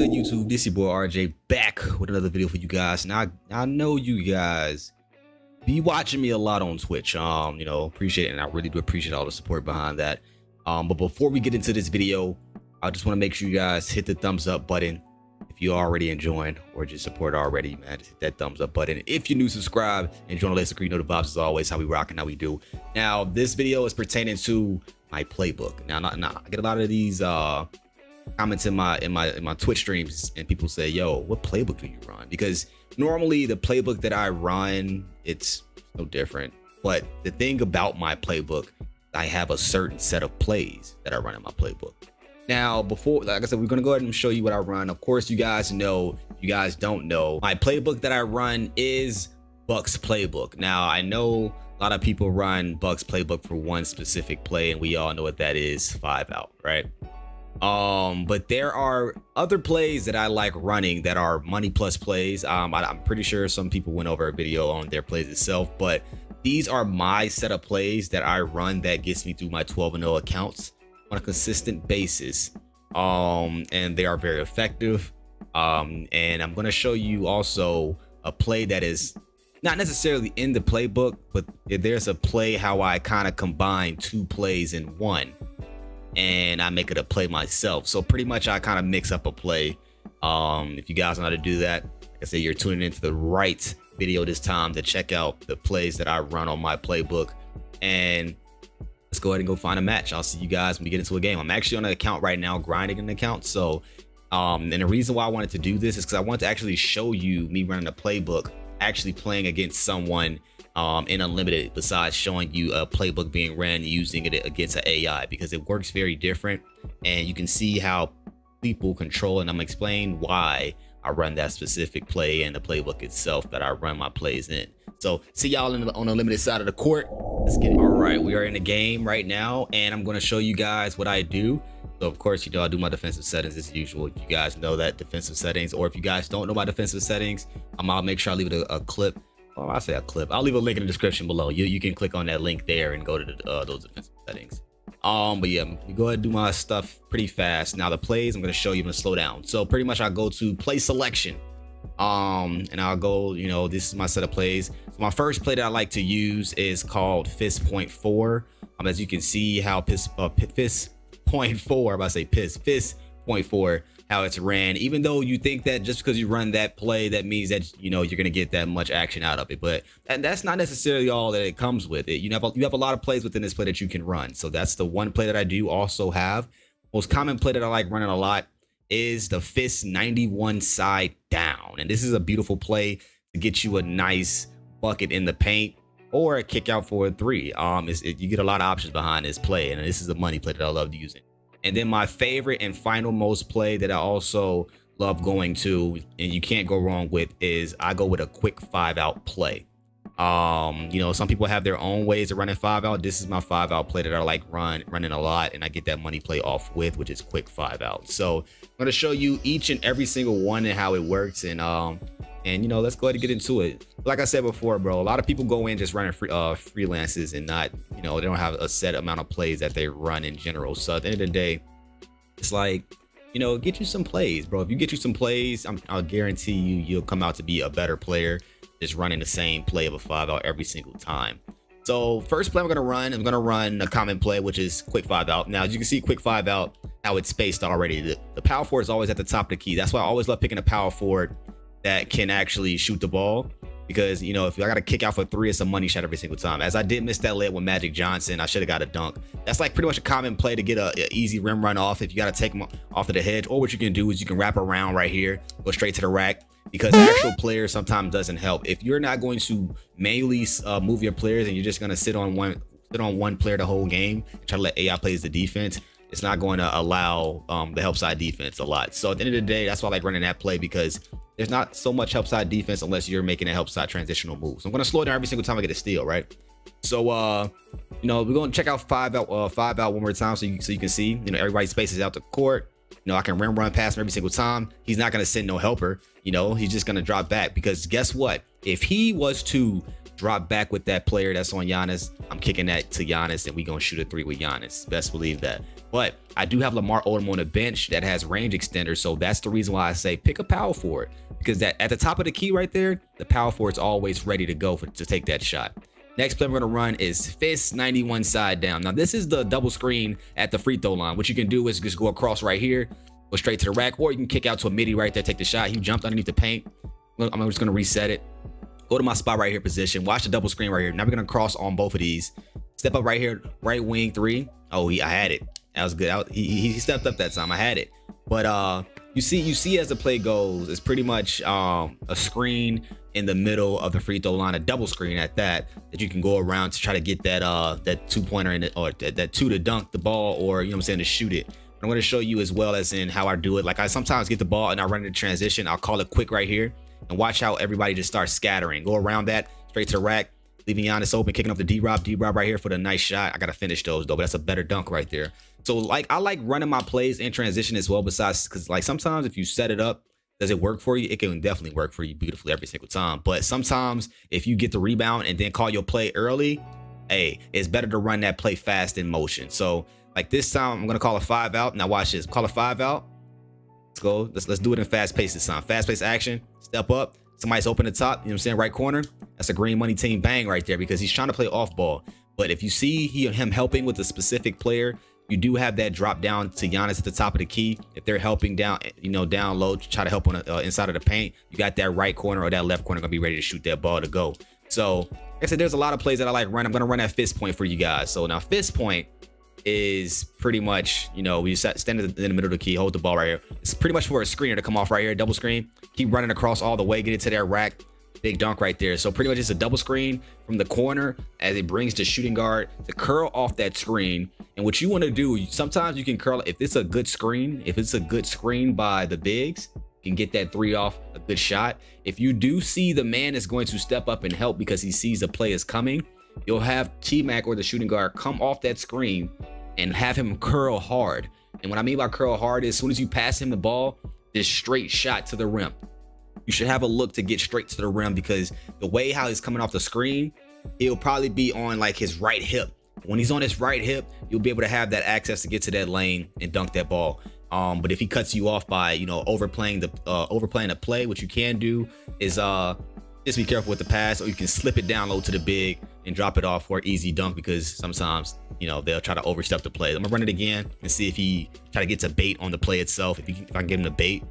good, YouTube? This your boy RJ back with another video for you guys. Now, I, I know you guys be watching me a lot on Twitch. Um, you know, appreciate it, and I really do appreciate all the support behind that. Um, but before we get into this video, I just want to make sure you guys hit the thumbs up button if you already enjoying or just support already, man. Just hit that thumbs up button. If you're new, subscribe and join the list. You know the vibes as always how we rock and how we do. Now, this video is pertaining to my playbook. Now, not, not I get a lot of these uh comments in my in my in my Twitch streams and people say, "Yo, what playbook do you run?" Because normally the playbook that I run, it's no different. But the thing about my playbook, I have a certain set of plays that I run in my playbook. Now, before, like I said, we're gonna go ahead and show you what I run. Of course, you guys know. You guys don't know. My playbook that I run is Bucks playbook. Now, I know a lot of people run Bucks playbook for one specific play, and we all know what that is: five out, right? Um, but there are other plays that I like running that are money plus plays. Um, I, am pretty sure some people went over a video on their plays itself, but these are my set of plays that I run that gets me through my 12 and 0 accounts on a consistent basis. Um, and they are very effective. Um, and I'm gonna show you also a play that is not necessarily in the playbook, but there's a play how I kind of combine two plays in one and I make it a play myself. So pretty much I kind of mix up a play. Um, if you guys know how to do that, I say you're tuning into the right video this time to check out the plays that I run on my playbook. And let's go ahead and go find a match. I'll see you guys when we get into a game. I'm actually on an account right now, grinding an account. So, um, and the reason why I wanted to do this is because I wanted to actually show you me running a playbook, actually playing against someone um, in Unlimited besides showing you a playbook being ran using it against an AI because it works very different and you can see how people control and I'm explaining why I run that specific play and the playbook itself that I run my plays in. So see y'all on the limited side of the court. Let's get it. All right, we are in the game right now and I'm to show you guys what I do. So of course, you know, I do my defensive settings as usual. You guys know that defensive settings, or if you guys don't know my defensive settings, I'm I'll make sure I leave it a, a clip Oh, I say a clip. I'll leave a link in the description below. You you can click on that link there and go to the, uh, those defensive settings. Um, but yeah, go ahead and do my stuff pretty fast. Now the plays, I'm gonna show you. I'm gonna slow down. So pretty much I go to play selection. Um, and I'll go, you know, this is my set of plays. So my first play that I like to use is called Fist Point Four. Um, as you can see how Piss uh, Fist Point Four, I'm to say Piss Fist Point Four how it's ran even though you think that just because you run that play that means that you know you're going to get that much action out of it but and that's not necessarily all that it comes with it. You have a, you have a lot of plays within this play that you can run so that's the one play that i do also have. Most common play that i like running a lot is the fist 91 side down and this is a beautiful play to get you a nice bucket in the paint or a kick out for a three. Um it, you get a lot of options behind this play and this is a money play that i love using and then my favorite and final most play that I also love going to, and you can't go wrong with, is I go with a quick five out play. Um, you know, some people have their own ways of running five out. This is my five out play that I like run running a lot, and I get that money play off with, which is quick five out. So I'm gonna show you each and every single one and how it works, and um, and you know let's go ahead and get into it like i said before bro a lot of people go in just running free uh freelances and not you know they don't have a set amount of plays that they run in general. So at the end of the day it's like you know get you some plays bro. If you get you some plays I'm, i'll guarantee you you'll come out to be a better player just running the same play of a five out every single time. So first play i'm gonna run i'm gonna run a common play which is quick five out. Now as you can see quick five out how it's spaced already. The, the power forward is always at the top of the key. That's why i always love picking a power forward that can actually shoot the ball because you know if I got to kick out for three, it's a money shot every single time. As I did miss that layup with Magic Johnson, I should have got a dunk. That's like pretty much a common play to get a, a easy rim run off if you got to take them off of the hedge. Or what you can do is you can wrap around right here, go straight to the rack because actual player sometimes doesn't help. If you're not going to manually uh, move your players and you're just going to sit on one sit on one player the whole game and try to let AI plays the defense, it's not going to allow um, the help side defense a lot. So at the end of the day, that's why I like running that play because there's not so much help side defense unless you're making a help side transitional move. So I'm going to slow down every single time I get a steal, right? So, uh, you know, we're going to check out five out, uh, five out one more time so you, so you can see, you know, everybody spaces out the court. You know, I can rim run past him every single time. He's not going to send no helper. You know, he's just going to drop back because guess what? If he was to drop back with that player that's on Giannis. I'm kicking that to Giannis, and we gonna shoot a three with Giannis. Best believe that. But I do have Lamar Odom on the bench that has range extender, so that's the reason why I say pick a power forward because that at the top of the key right there, the power forward's always ready to go for, to take that shot. Next play we're gonna run is fist 91 side down. Now this is the double screen at the free throw line. What you can do is just go across right here, go straight to the rack, or you can kick out to a midi right there, take the shot. He jumped underneath the paint. I'm just gonna reset it. Go to my spot right here position. Watch the double screen right here. Now we're gonna cross on both of these. Step up right here, right wing three. Oh, he, I had it. That was good. I, he, he stepped up that time. I had it. But uh, you see, you see as the play goes, it's pretty much um a screen in the middle of the free throw line, a double screen at that, that you can go around to try to get that uh that two pointer in it or that, that two to dunk the ball or you know what I'm saying to shoot it. I'm going to show you as well as in how I do it. Like I sometimes get the ball and I run into transition. I'll call it quick right here and watch how everybody just starts scattering. Go around that straight to rack, leaving Giannis open, kicking up the D-Rob, D-Rob right here for the nice shot. I got to finish those though, but that's a better dunk right there. So like I like running my plays in transition as well. Besides, because like sometimes if you set it up does it work for you? It can definitely work for you beautifully every single time. But sometimes if you get the rebound and then call your play early, hey, it's better to run that play fast in motion. So like this time, I'm gonna call a five out. Now watch this. Call a five out. Let's go. Let's let's do it in fast pace this time. Fast pace action. Step up. Somebody's open the top. You know what I'm saying? Right corner. That's a green money team bang right there because he's trying to play off ball. But if you see he, him helping with a specific player, you do have that drop down to Giannis at the top of the key. If they're helping down, you know, down low, to try to help on the uh, inside of the paint, you got that right corner or that left corner gonna be ready to shoot that ball to go. So, like I said, there's a lot of plays that I like run. I'm gonna run that fist point for you guys. So now fist point is pretty much, you know, we stand in the middle of the key, hold the ball right here. It's pretty much for a screener to come off right here, double screen, keep running across all the way, get it to their rack, big dunk right there. So pretty much it's a double screen from the corner as it brings the shooting guard to curl off that screen. And what you want to do, sometimes you can curl if it's a good screen, if it's a good screen by the bigs, you can get that three off a good shot. If you do see the man is going to step up and help because he sees the play is coming, you'll have T-Mac or the shooting guard come off that screen and have him curl hard. And what I mean by curl hard is as soon as you pass him the ball, this straight shot to the rim you should have a look to get straight to the rim because the way how he's coming off the screen, he'll probably be on like his right hip. When he's on his right hip, you'll be able to have that access to get to that lane and dunk that ball. Um, but if he cuts you off by you know overplaying the uh, overplaying a play, what you can do is uh just be careful with the pass, or you can slip it down low to the big and drop it off for easy dunk because sometimes you know they'll try to overstep the play. I'm gonna run it again and see if he try to get to bait on the play itself. If, he, if I can get him to bait,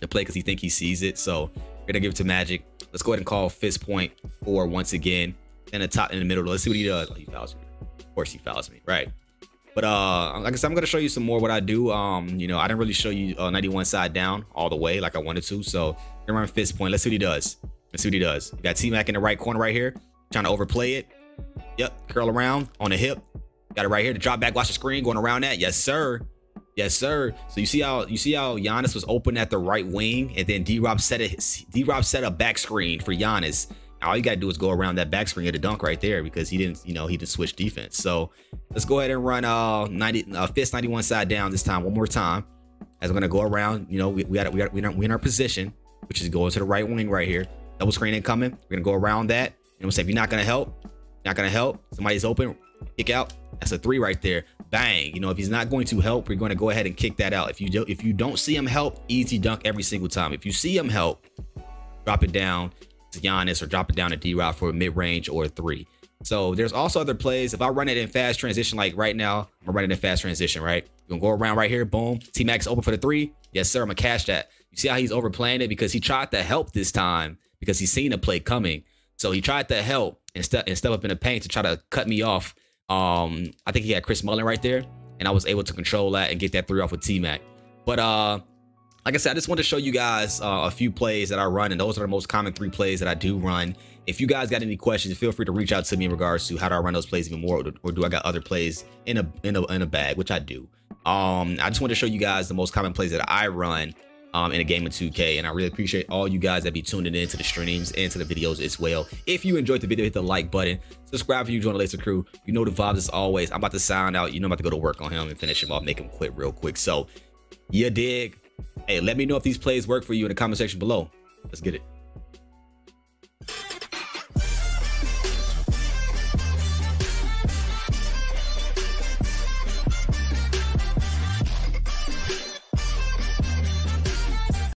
the play because he think he sees it. So we're gonna give it to Magic. Let's go ahead and call fist point four once again. In the top in the middle. Let's see what he does. Oh, he fouls me. Of course he fouls me. Right. But uh, like I said, I'm gonna show you some more what I do. Um, you know, I didn't really show you uh, 91 side down all the way like I wanted to. So gonna run fist point. Let's see what he does. Let's see what he does. got T Mac in the right corner right here, trying to overplay it. Yep, curl around on the hip. Got it right here. to drop back, watch the screen, going around that. Yes, sir. Yes, sir. So you see how you see how Giannis was open at the right wing, and then D Rob set it. D Rob set a back screen for Giannis. All you gotta do is go around that back screen at a dunk right there because he didn't, you know, he didn't switch defense. So let's go ahead and run uh 90 uh, fist 91 side down this time one more time. As I'm gonna go around, you know, we, we got we got we are in our position, which is going to the right wing right here. Double screen incoming. We're gonna go around that. Know, say if you're not gonna help, not gonna help. Somebody's open, kick out. That's a three right there bang. You know, if he's not going to help, we're going to go ahead and kick that out. If you do, if you don't see him help, easy dunk every single time. If you see him help, drop it down to Giannis or drop it down to D Rob for a mid range or a three. So there's also other plays. If I run it in fast transition, like right now, I'm running it in fast transition, right? You're gonna go around right here, boom. T Mac's open for the three. Yes, sir. I'm gonna cash that. You see how he's overplaying it because he tried to help this time because he's seen a play coming. So he tried to help and step and step up in the paint to try to cut me off um, I think he had Chris Mullin right there, and I was able to control that and get that three off with T Mac. But uh, like I said, I just want to show you guys uh, a few plays that I run, and those are the most common three plays that I do run. If you guys got any questions, feel free to reach out to me in regards to how do I run those plays even more, or do I got other plays in a in a in a bag, which I do. Um, I just want to show you guys the most common plays that I run um, in a game of 2K. And I really appreciate all you guys that be tuning in to the streams and to the videos as well. If you enjoyed the video, hit the like button. Subscribe if you join the Laser Crew. You know the vibes as always. I'm about to sign out. You know I'm about to go to work on him and finish him off, make him quit real quick. So, you dig? Hey, let me know if these plays work for you in the comment section below. Let's get it.